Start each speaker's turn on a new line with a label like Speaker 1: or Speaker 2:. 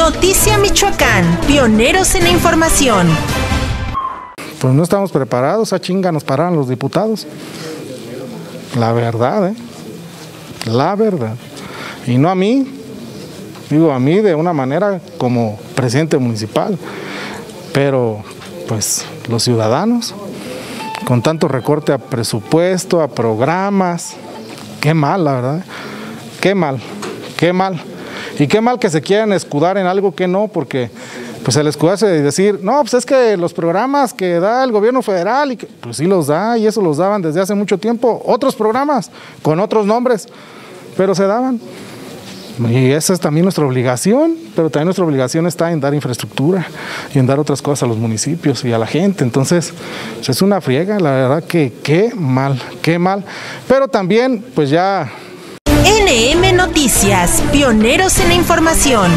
Speaker 1: Noticia Michoacán, pioneros en la información.
Speaker 2: Pues no estamos preparados, a chinga nos pararon los diputados. La verdad, ¿eh? La verdad. Y no a mí, digo a mí de una manera como presidente municipal, pero pues los ciudadanos, con tanto recorte a presupuesto, a programas, qué mal, la verdad, qué mal, qué mal. Y qué mal que se quieran escudar en algo que no, porque pues el escudarse de decir, no, pues es que los programas que da el gobierno federal, y que, pues sí los da, y eso los daban desde hace mucho tiempo, otros programas con otros nombres, pero se daban. Y esa es también nuestra obligación, pero también nuestra obligación está en dar infraestructura y en dar otras cosas a los municipios y a la gente. Entonces, es una friega, la verdad que qué mal, qué mal. Pero también, pues ya
Speaker 1: NM Noticias, pioneros en la información.